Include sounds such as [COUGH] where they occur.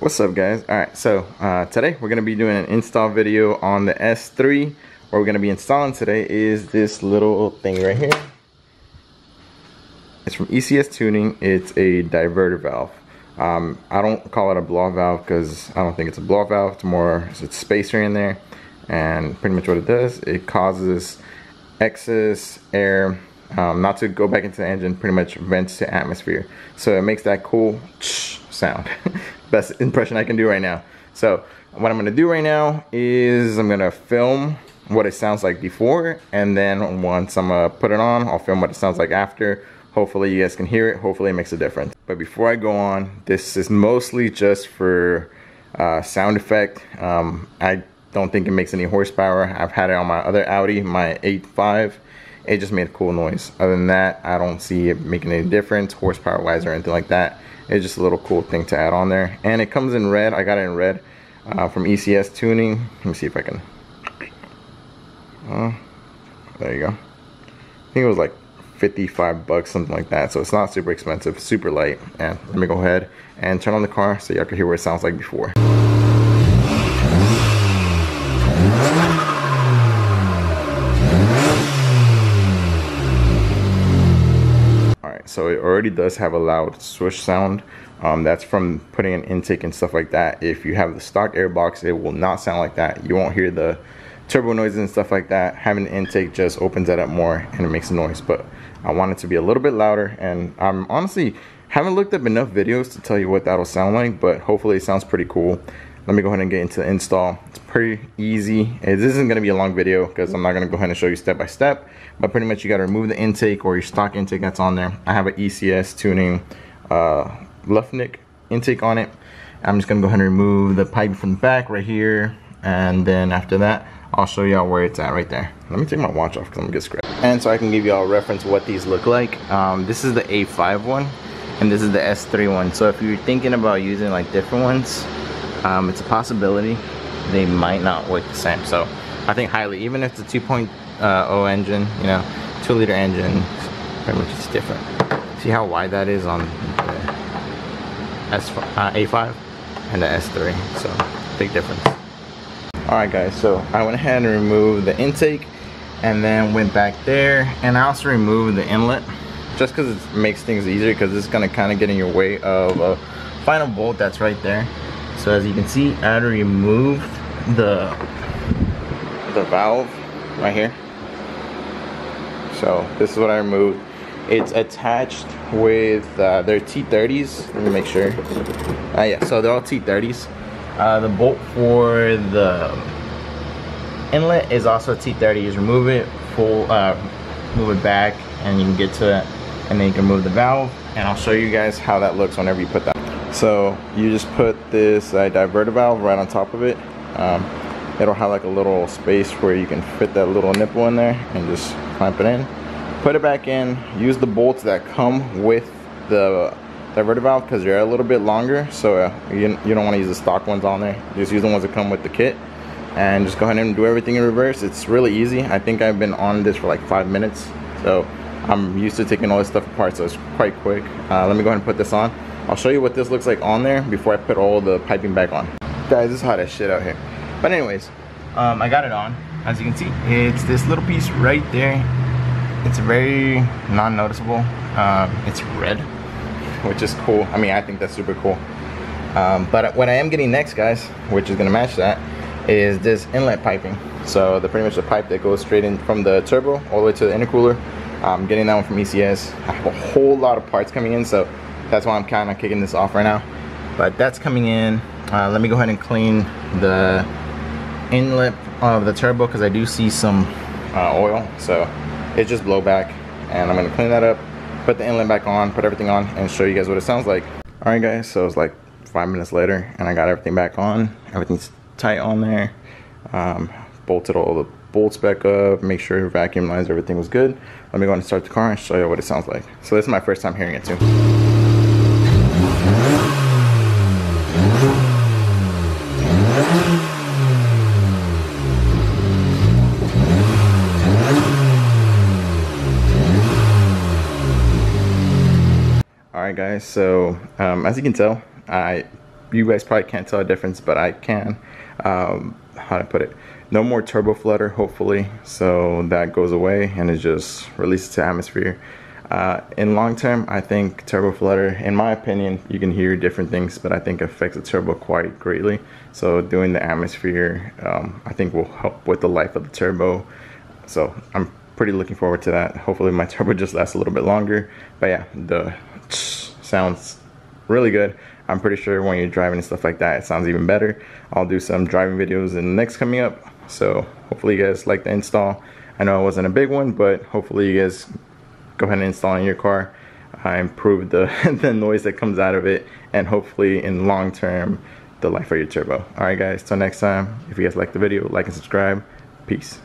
What's up guys? Alright, so uh, today we're going to be doing an install video on the S3. What we're going to be installing today is this little thing right here. It's from ECS Tuning. It's a diverter valve. Um, I don't call it a blow valve because I don't think it's a blow valve. It's more, it's a spacer in there. And pretty much what it does, it causes excess air um, not to go back into the engine, pretty much vents to atmosphere. So it makes that cool sound. [LAUGHS] best impression I can do right now. So what I'm gonna do right now is I'm gonna film what it sounds like before and then once I'm gonna put it on, I'll film what it sounds like after. Hopefully you guys can hear it, hopefully it makes a difference. But before I go on, this is mostly just for uh, sound effect. Um, I don't think it makes any horsepower. I've had it on my other Audi, my 8.5. It just made a cool noise. Other than that, I don't see it making any difference horsepower wise or anything like that. It's just a little cool thing to add on there. And it comes in red. I got it in red uh, from ECS Tuning. Let me see if I can. Uh, there you go. I think it was like 55 bucks, something like that. So it's not super expensive, super light. And let me go ahead and turn on the car so y'all can hear what it sounds like before. so it already does have a loud swish sound um, that's from putting an intake and stuff like that. If you have the stock airbox it will not sound like that. You won't hear the turbo noises and stuff like that. Having an intake just opens that up more and it makes a noise. But I want it to be a little bit louder and I'm honestly haven't looked up enough videos to tell you what that'll sound like but hopefully it sounds pretty cool let me go ahead and get into the install. It's pretty easy. This isn't going to be a long video because I'm not going to go ahead and show you step by step. But pretty much you got to remove the intake or your stock intake that's on there. I have an ECS tuning uh, Luft-Technik intake on it. I'm just going to go ahead and remove the pipe from the back right here. And then after that, I'll show y'all where it's at right there. Let me take my watch off because I'm to get scratched. And so I can give y'all a reference what these look like. Um, this is the A5 one and this is the S3 one. So if you're thinking about using like different ones, um, it's a possibility they might not work the same. So I think highly, even if it's a 2.0 uh, engine, you know, two liter engine, pretty much it's different. See how wide that is on the S uh, A5 and the S3, so big difference. Alright guys, so I went ahead and removed the intake and then went back there and I also removed the inlet just because it makes things easier because it's going to kind of get in your way of a final bolt that's right there so as you can see, I had removed the the valve right here. So this is what I removed. It's attached with uh, their T30s. Let me make sure. Uh, yeah, so they're all T30s. Uh, the bolt for the inlet is also T30. Just remove it, full, uh, move it back, and you can get to it. And then you can move the valve. And I'll show you guys how that looks whenever you put that so you just put this uh, diverter valve right on top of it. Um, it'll have like a little space where you can fit that little nipple in there and just clamp it in. Put it back in, use the bolts that come with the diverter valve because they're a little bit longer so uh, you, you don't want to use the stock ones on there. Just use the ones that come with the kit and just go ahead and do everything in reverse. It's really easy. I think I've been on this for like five minutes so I'm used to taking all this stuff apart so it's quite quick. Uh, let me go ahead and put this on. I'll show you what this looks like on there before I put all the piping back on. Guys, is hot as shit out here. But anyways, um, I got it on. As you can see, it's this little piece right there. It's very non-noticeable. Um, it's red, which is cool. I mean, I think that's super cool. Um, but what I am getting next, guys, which is gonna match that, is this inlet piping. So the pretty much the pipe that goes straight in from the turbo all the way to the intercooler. I'm getting that one from ECS. I have a whole lot of parts coming in, so that's why I'm kind of kicking this off right now. But that's coming in. Uh, let me go ahead and clean the inlet of the turbo because I do see some uh, oil. So it's just blowback and I'm gonna clean that up put the inlet back on put everything on and show you guys what it sounds like. Alright guys so it's like five minutes later and I got everything back on. Everything's tight on there. Um, bolted all the bolts back up make sure vacuum lines everything was good let me go and start the car and show you what it sounds like so this is my first time hearing it too Alright guys, so um, as you can tell, I you guys probably can't tell a difference, but I can. Um, how to put it? No more turbo flutter, hopefully. So that goes away and it just releases to atmosphere. Uh, in long term, I think turbo flutter, in my opinion, you can hear different things, but I think affects the turbo quite greatly. So doing the atmosphere, um, I think will help with the life of the turbo. So I'm pretty looking forward to that. Hopefully my [LAUGHS] turbo just lasts a little bit longer. But yeah, the sounds really good. I'm pretty sure when you're driving and stuff like that, it sounds even better. I'll do some driving videos in the next coming up. So hopefully you guys like the install. I know it wasn't a big one, but hopefully you guys go ahead and install in your car. I improve the, [LAUGHS] the noise that comes out of it and hopefully in long term the life of your turbo. Alright guys, till next time, if you guys like the video, like and subscribe. Peace.